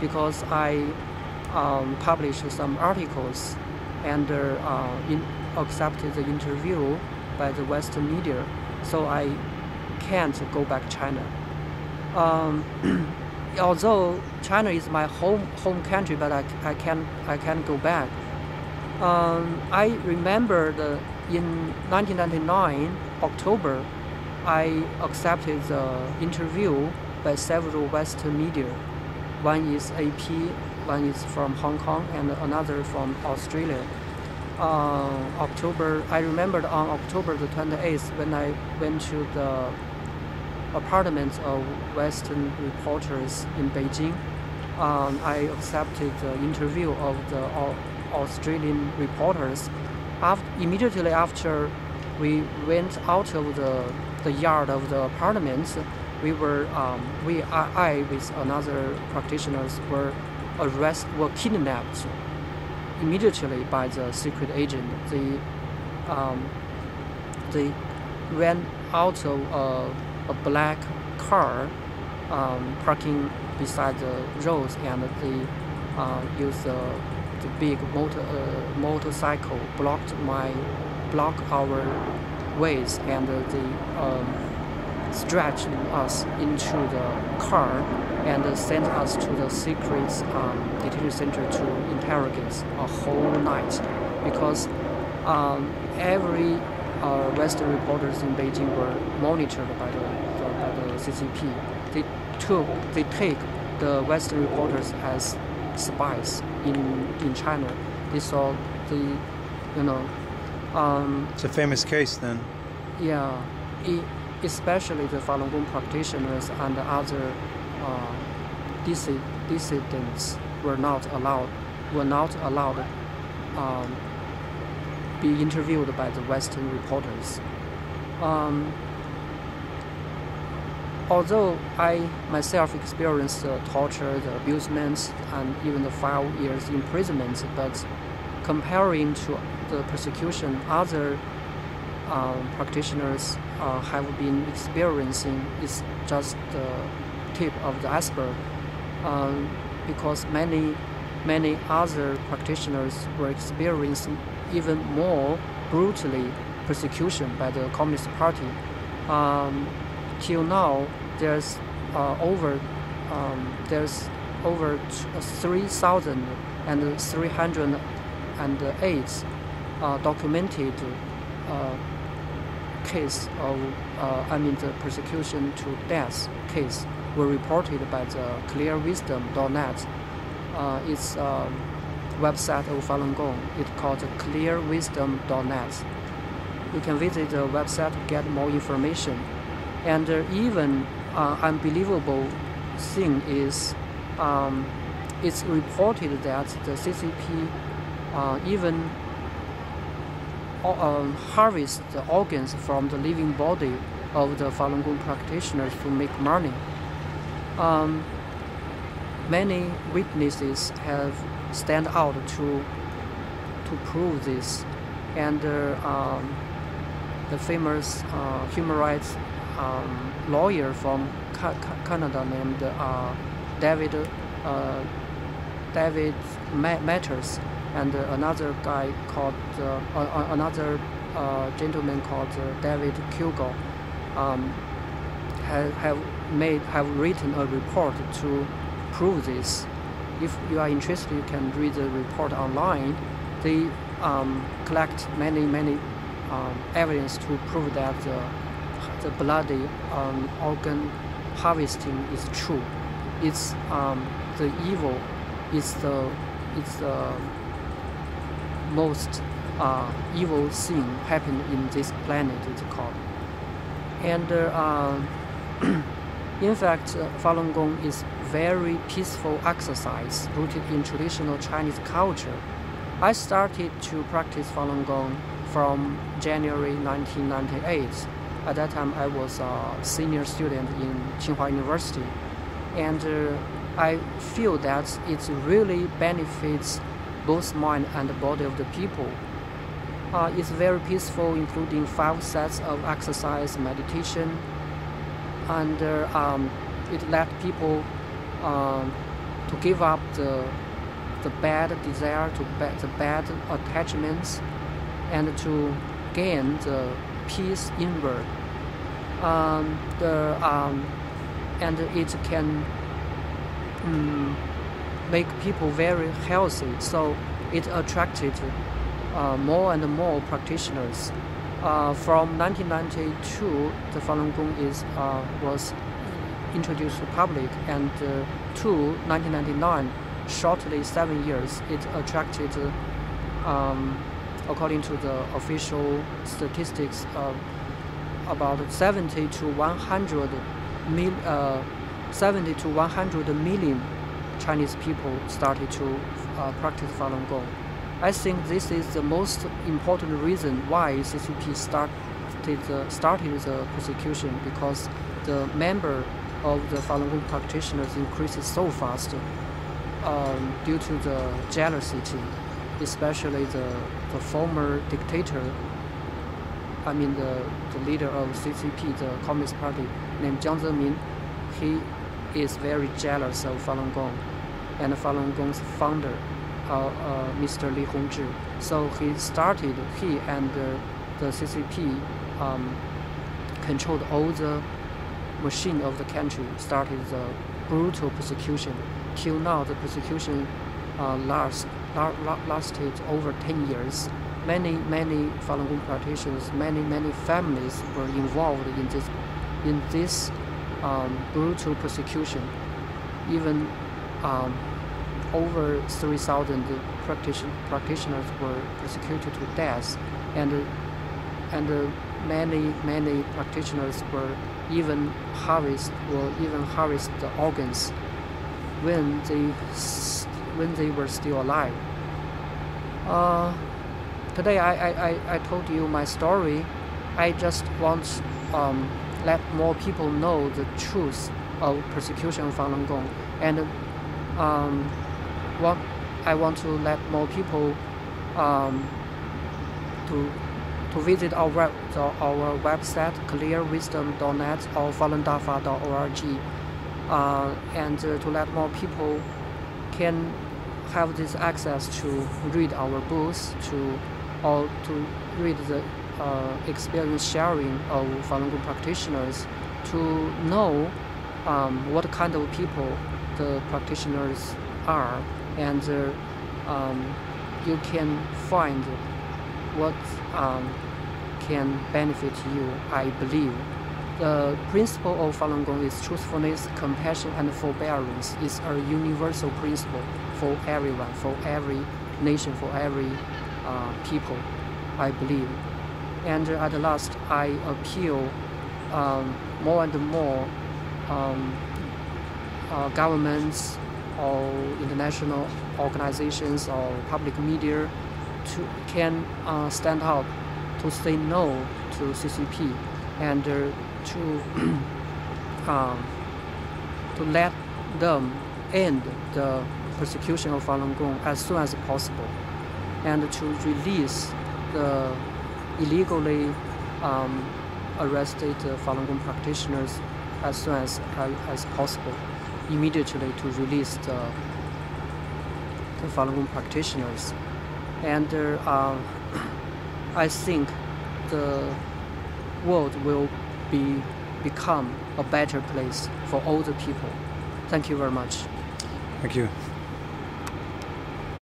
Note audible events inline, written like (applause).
because I um, published some articles and uh, in, accepted the interview by the Western media, so I can't go back to China. Um, (clears throat) although China is my home home country, but I, I can I can't go back. Um, I remember the in 1999 October, I accepted the interview by several Western media. One is AP, one is from Hong Kong, and another from Australia. Uh, October, I remembered on October the 28th when I went to the apartments of Western reporters in Beijing. Um, I accepted the interview of the Australian reporters. After, immediately after we went out of the, the yard of the apartments, we were um, we I, I with another practitioners were arrested were kidnapped immediately by the secret agent. They um, they ran out of a, a black car um, parking beside the roads and they uh, used the, the big motor uh, motorcycle blocked my block our ways and they um, stretched us into the car and sent us to the secret um, detention center to interrogate a whole night because um, every uh, Western reporters in Beijing were monitored by the, the, by the CCP. They took they take the Western reporters as spies in in China. They saw the you know. Um, it's a famous case then. Yeah, it, especially the Falun Gong practitioners and other uh, dissidents were not allowed were not allowed um, be interviewed by the Western reporters. Um, although I myself experienced torture, the abusement, and even the five years imprisonment, but comparing to the persecution other um, practitioners uh, have been experiencing is just the tip of the iceberg um, because many many other practitioners were experiencing even more brutally persecution by the Communist Party. Um, till now, there's uh, over um, there's over 3,308 uh, documented uh, case of, uh, I mean, the persecution to death case were reported by the clearwisdom.net. Uh, it's a website of Falun Gong. It's called clearwisdom.net. You can visit the website to get more information. And uh, even uh, unbelievable thing is um, it's reported that the CCP uh, even um, harvest the organs from the living body of the Falun Gong practitioners to make money. Um, many witnesses have stand out to to prove this, and uh, um, the famous uh, human rights um, lawyer from Ca Canada named uh, David uh, David Matas and another guy called uh, another uh, gentleman called David Kilgour um, have, have made have written a report to prove this. If you are interested, you can read the report online. They um, collect many many um, evidence to prove that the, the bloody um, organ harvesting is true. It's um, the evil. It's the it's the most uh, evil thing happened in this planet. It's called, and uh, (clears throat) in fact, uh, Falun Gong is very peaceful exercise rooted in traditional Chinese culture. I started to practice Falun Gong from January 1998. At that time, I was a senior student in Tsinghua University, and uh, I feel that it really benefits both mind and body of the people. Uh, it's very peaceful, including five sets of exercise, meditation, and uh, um, it let people um, to give up the the bad desire, to ba- the bad attachments, and to gain the peace inward. Um, the um, and it can um, make people very healthy. So it attracted uh, more and more practitioners. Uh, from 1992, the Falun Gong is uh, was introduced to public, and uh, to 1999, shortly seven years, it attracted, um, according to the official statistics, about 70 to 100 mil, uh, 70 to 100 million Chinese people started to uh, practice Falun Gong. I think this is the most important reason why CCP started the, started the persecution because the member of the Falun Gong practitioners increases so fast um, due to the jealousy, especially the, the former dictator. I mean the, the leader of CCP, the Communist Party, named Jiang Zemin. He is very jealous of Falun Gong and Falun Gong's founder, uh, uh, Mr. Li Hongzhi. So he started, he and uh, the CCP um, controlled all the machine of the country, started the brutal persecution. Till now, the persecution uh, last, la lasted over 10 years. Many, many Falun Gong practitioners, many, many families were involved in this, in this um, brutal persecution. Even um, over 3,000 practition, practitioners were persecuted to death, and and uh, many many practitioners were even harvest or even harvest the organs when they when they were still alive. Uh, today I, I, I told you my story. I just want um, let more people know the truth of persecution of Falun Gong. And um, what I want to let more people um, to to visit our web, the, our website clearwisdom.net or falundafa.org uh, and uh, to let more people can have this access to read our books to or to read the uh, experience sharing of Falun Gong practitioners to know um, what kind of people the practitioners are and uh, um, you can find what um, can benefit you, I believe. The principle of Falun Gong is truthfulness, compassion, and forbearance. It's a universal principle for everyone, for every nation, for every uh, people, I believe. And at last, I appeal um, more and more um, uh, governments or international organizations or public media to, can uh, stand up to say no to CCP and uh, to (clears throat) um, to let them end the persecution of Falun Gong as soon as possible and to release the illegally um, arrested Falun Gong practitioners as soon as, as, possible, immediately to release the, the Falun Gong practitioners. And uh, (clears throat) I think the world will be become a better place for all the people. Thank you very much. Thank you.